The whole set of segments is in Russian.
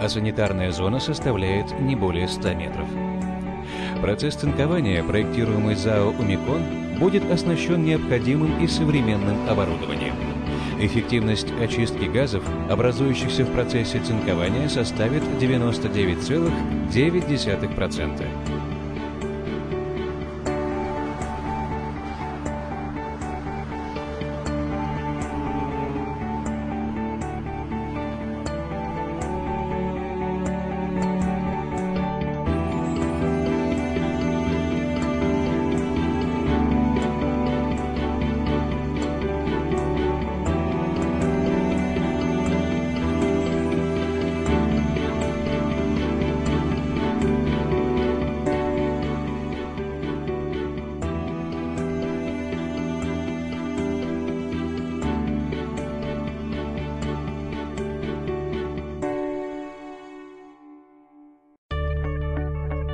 а санитарная зона составляет не более 100 метров. Процесс цинкования, проектируемый ЗАО «Умикон», будет оснащен необходимым и современным оборудованием. Эффективность очистки газов, образующихся в процессе цинкования, составит 99,9%.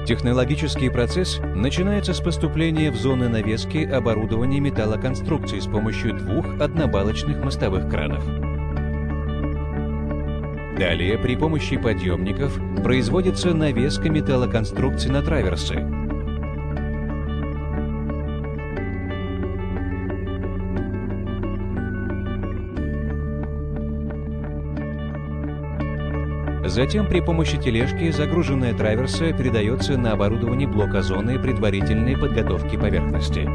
Технологический процесс начинается с поступления в зоны навески оборудования металлоконструкций с помощью двух однобалочных мостовых кранов. Далее при помощи подъемников производится навеска металлоконструкций на траверсы, Затем при помощи тележки загруженная траверса передается на оборудование блока зоны предварительной подготовки поверхности.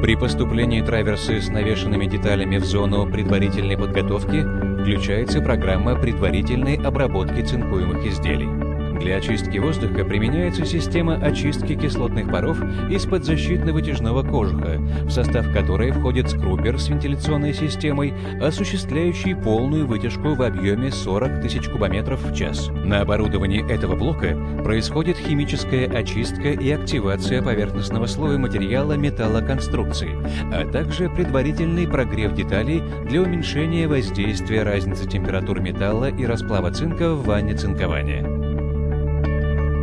При поступлении траверсы с навешенными деталями в зону предварительной подготовки включается программа предварительной обработки цинкуемых изделий. Для очистки воздуха применяется система очистки кислотных паров из-под защитно-вытяжного кожуха, в состав которой входит скрубер с вентиляционной системой, осуществляющий полную вытяжку в объеме 40 тысяч кубометров в час. На оборудовании этого блока происходит химическая очистка и активация поверхностного слоя материала металлоконструкции, а также предварительный прогрев деталей для уменьшения воздействия разницы температур металла и расплава цинка в ванне цинкования.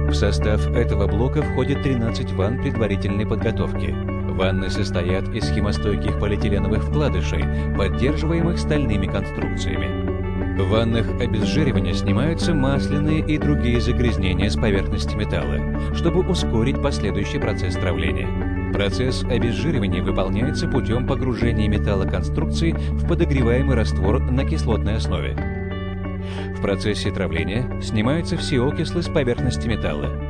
В состав этого блока входит 13 ванн предварительной подготовки. Ванны состоят из химостойких полиэтиленовых вкладышей, поддерживаемых стальными конструкциями. В ваннах обезжиривания снимаются масляные и другие загрязнения с поверхности металла, чтобы ускорить последующий процесс травления. Процесс обезжиривания выполняется путем погружения металлоконструкции в подогреваемый раствор на кислотной основе. В процессе травления снимаются все окислы с поверхности металла.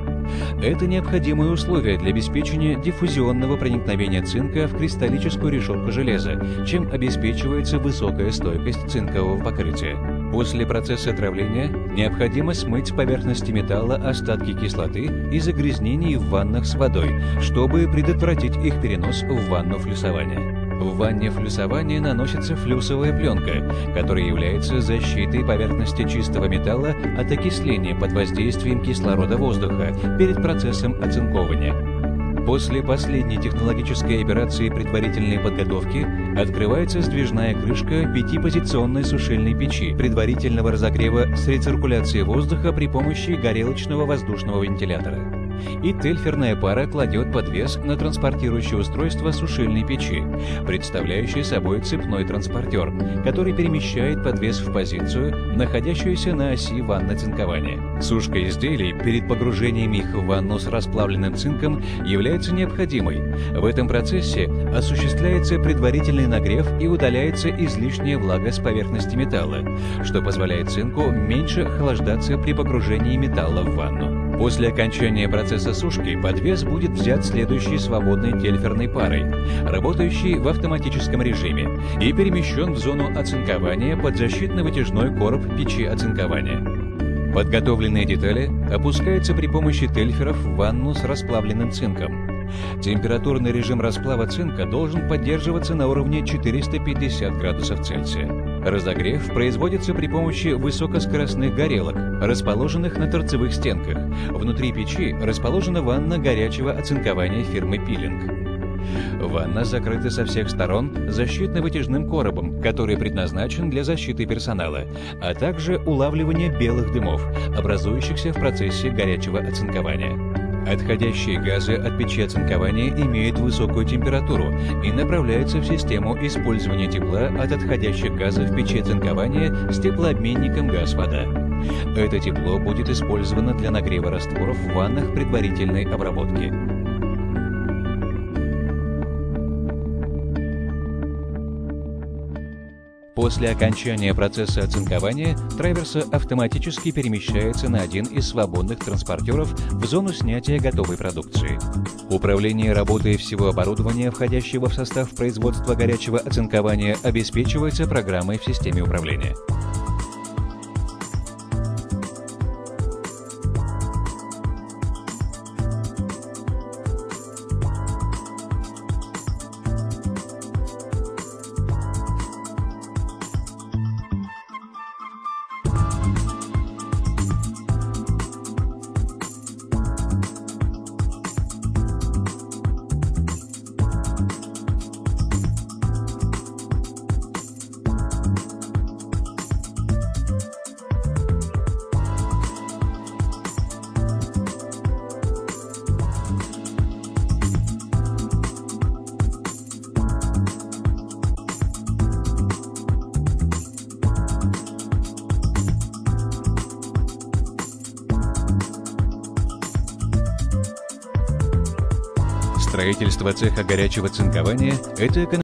Это необходимое условие для обеспечения диффузионного проникновения цинка в кристаллическую решетку железа, чем обеспечивается высокая стойкость цинкового покрытия. После процесса травления необходимо смыть с поверхности металла остатки кислоты и загрязнений в ваннах с водой, чтобы предотвратить их перенос в ванну флюсования. В ванне флюсования наносится флюсовая пленка, которая является защитой поверхности чистого металла от окисления под воздействием кислорода воздуха перед процессом оцинкования. После последней технологической операции предварительной подготовки открывается сдвижная крышка пятипозиционной сушильной печи предварительного разогрева с рециркуляцией воздуха при помощи горелочного воздушного вентилятора и тельферная пара кладет подвес на транспортирующее устройство сушильной печи, представляющее собой цепной транспортер, который перемещает подвес в позицию, находящуюся на оси ванны цинкования. Сушка изделий перед погружением их в ванну с расплавленным цинком является необходимой. В этом процессе осуществляется предварительный нагрев и удаляется излишняя влага с поверхности металла, что позволяет цинку меньше охлаждаться при погружении металла в ванну. После окончания процесса сушки подвес будет взят следующей свободной тельферной парой, работающей в автоматическом режиме, и перемещен в зону оцинкования под защитно-вытяжной короб печи оцинкования. Подготовленные детали опускаются при помощи тельферов в ванну с расплавленным цинком. Температурный режим расплава цинка должен поддерживаться на уровне 450 градусов Цельсия. Разогрев производится при помощи высокоскоростных горелок, расположенных на торцевых стенках. Внутри печи расположена ванна горячего оцинкования фирмы «Пилинг». Ванна закрыта со всех сторон защитно-вытяжным коробом, который предназначен для защиты персонала, а также улавливания белых дымов, образующихся в процессе горячего оцинкования. Отходящие газы от печи оцинкования имеют высокую температуру и направляются в систему использования тепла от отходящих газов печи оцинкования с теплообменником газ-вода. Это тепло будет использовано для нагрева растворов в ваннах предварительной обработки. После окончания процесса оцинкования траверса автоматически перемещается на один из свободных транспортеров в зону снятия готовой продукции. Управление работой всего оборудования, входящего в состав производства горячего оцинкования, обеспечивается программой в системе управления. Строительство цеха горячего цинкования – это